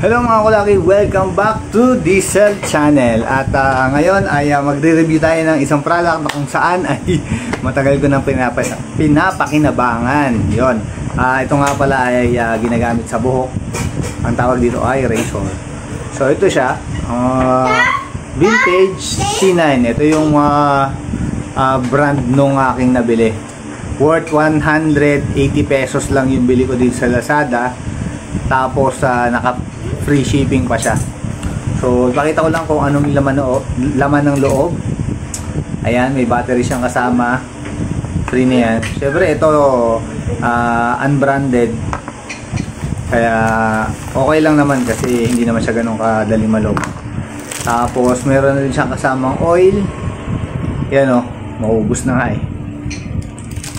Hello mga kulaki, welcome back to Diesel Channel. At ah, ngayon ay ah, magre-review tayo ng isang product na kung saan ay matagal ko nang pinapa pinapakinabangan. Yon. Ah, ito nga pala ay ah, ginagamit sa buhok. Ang tawag dito ay razor. So ito siya ah, Vintage C9 Ito yung ah, ah, brand nung aking nabili. Worth 180 pesos lang yung bili ko dito sa Lazada. Tapos uh, naka free shipping pa siya. So pakita ko lang kung anong laman, no, laman ng loob. Ayan may battery siyang kasama. Free na yan. Syempre ito uh, unbranded. Kaya okay lang naman kasi hindi naman siya ganun kadaling malog tapos meron na rin siyang kasamang oil. Yan o maubos na nga eh.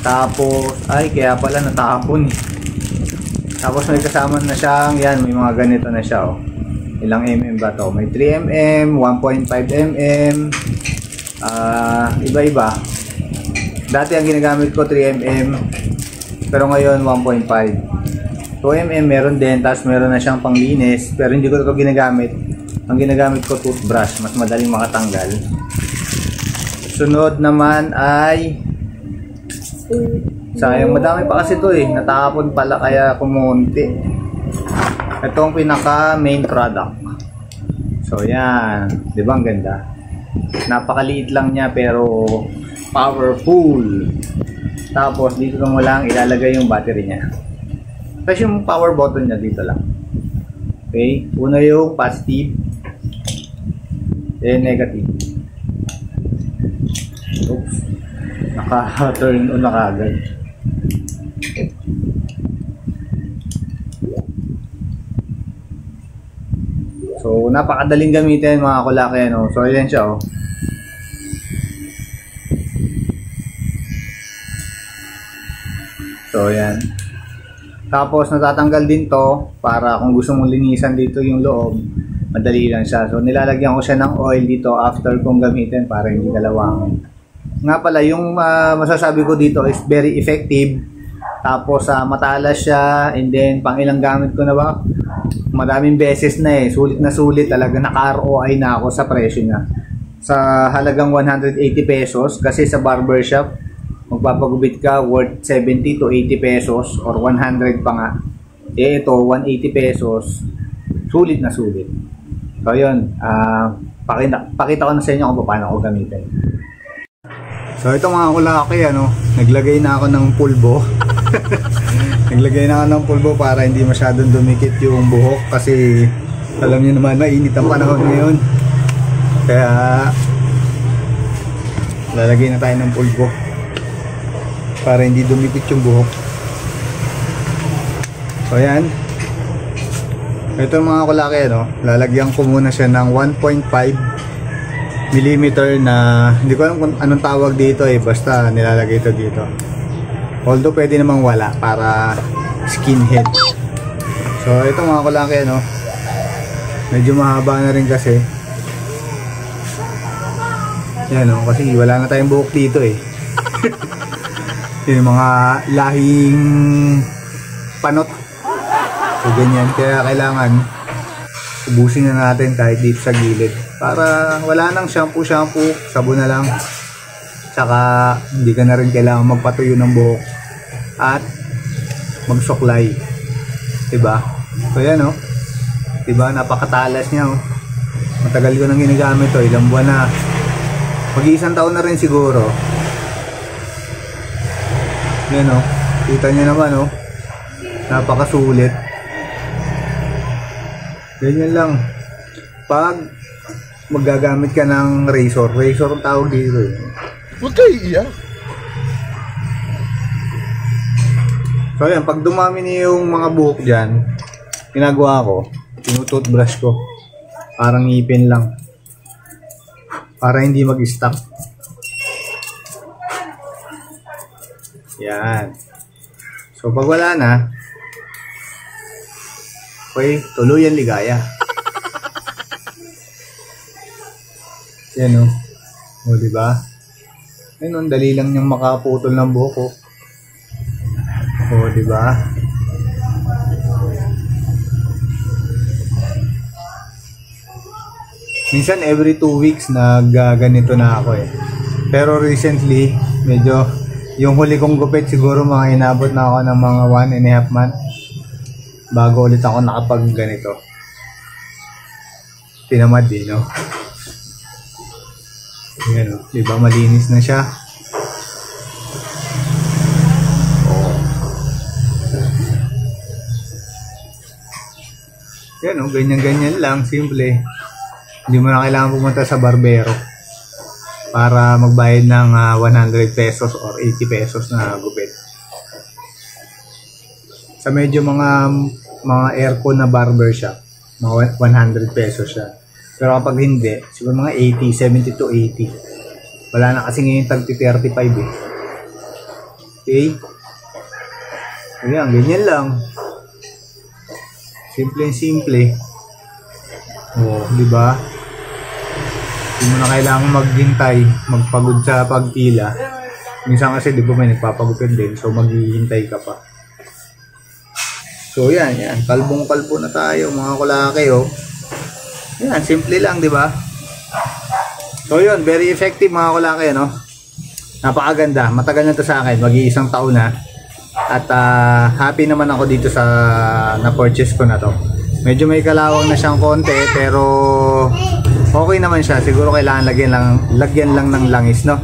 Tapos ay kaya pala natapon eh tapos may kasama na siyang, yan, may mga ganito na siya, oh. Ilang mm ba to? May 3 mm, 1.5 mm, uh, iba-iba. Dati ang ginagamit ko 3 mm, pero ngayon 1.5. 2 mm meron din, tapos meron na siyang panglinis, pero hindi ko ito ginagamit. Ang ginagamit ko toothbrush, mas madaling makatanggal. Sunod naman ay Sayang, madami pa kasi to eh. Natapon pala kaya kumunti. Ito ang pinaka main product. So yan, 'di ba ang ganda? Napakaliit lang niya pero powerful. Tapos dito lang ilalagay yung battery niya. Tapos yung power button niya dito lang. Okay, una yung positive. Then negative. Oops. Naka-turn on na kagad. So, napakadaling gamitin mga kulaki, no? So, ayan siya, oh. So, ayan. Tapos, natatanggal din to para kung gusto mong linisan dito yung loob, madali lang siya. So, nilalagyan ko siya ng oil dito after kong gamitin para hindi kalawangin. Nga pala, yung uh, masasabi ko dito is very effective tapos uh, matalas siya and then pang ilang gamit ko na ba? Maraming beses na eh. Sulit na sulit talaga naka-ROI na ako sa presyo niya. Sa halagang 180 pesos kasi sa barbershop magpapagubit ka worth 70 to 80 pesos or 100 pa nga. Eh ito 180 pesos. Sulit na sulit. So yun, uh, pakita, pakita ko na sa inyo kung paano ko gamitin. So ito mga kulaki ano, naglagay na ako ng pulbo. Naglagay na ng pulbo para hindi masyadong dumikit yung buhok kasi alam niyo naman mainit ang panahon ngayon. Kaya lalagay na tayo ng pulbo para hindi dumikit yung buhok. So ayan. Ito mga kulaki no, lalagyan ko muna siya ng 1.5 millimeter na hindi ko alam kung anong tawag dito eh basta nilalagay ito dito Although pwede namang wala para skinhead. So ito mga kulaki no. Medyo mahaba na rin kasi. Yan no, kasi wala na tayong buhok dito eh. yung mga lahing panot. So ganyan, kaya kailangan ubusin na natin kahit dito sa gilid. Para wala nang shampoo shampoo, sabon na lang. Tsaka hindi ka na rin kailangan magpatuyo ng buhok at magsuklay. 'Di ba? So yan oh. 'Di ba? Napakatalas niya oh. Matagal ko nang ginagamit 'to, ilang buwan na. Mag-iisang taon na rin siguro. Yan oh. Kita niyo naman oh. Napakasulit. Ganyan lang. Pag magagamit ka ng razor, razor ang tawag dito eh. Huwag kayo iiyak. So ayan, pag dumami niyo yung mga buhok dyan, ginagawa ko, tinutoothbrush ko. Parang ngipin lang. Para hindi mag-stuck. Yan. So pag wala na, okay, tuluyan ligaya. Yan o. O, diba? Ayun, dali lang niyang makaputol ng buhok ko. Oh. oh, di ba? Minsan every 2 weeks nagganito na ako eh. Pero recently, medyo yung huli kong gupit siguro mga inabot na ako ng mga 1 and a half month bago ulit ako nakapag ganito. Tinamad eh, no? Yan o, di ba malinis na siya? Oo. Yan o, ganyan-ganyan lang, simple. Hindi mo na kailangan pumunta sa barbero para magbayad ng ah, 100 pesos or 80 pesos na gupit. Sa medyo mga mga aircon na barber shop, mga 100 pesos siya. Pero kapag hindi, siguro mga 80, 70 to 80. Wala na kasi ngayon tag 35 eh. Okay? Ayan, ganyan lang. Simple simple. Oh, di ba? Hindi mo na kailangan maghintay, magpagod sa pagpila. Minsan kasi di ba may nagpapagupit din, so maghihintay ka pa. So yan, yan. Kalbong-kalbo na tayo, mga kulaki oh. Yan, simple lang, di ba? So yun, very effective mga kulaki, no? Napakaganda. Matagal na to sa akin. Mag-iisang taon na. At ah, happy naman ako dito sa na-purchase ko na to. Medyo may kalawang na siyang konti, pero okay naman siya. Siguro kailangan lagyan lang, lagyan lang ng langis, no?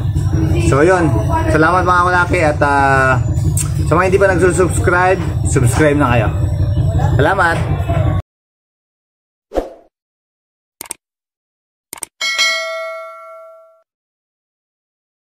So yun, salamat mga kulaki at ah, sa mga hindi pa nagsusubscribe, subscribe na kayo. Salamat!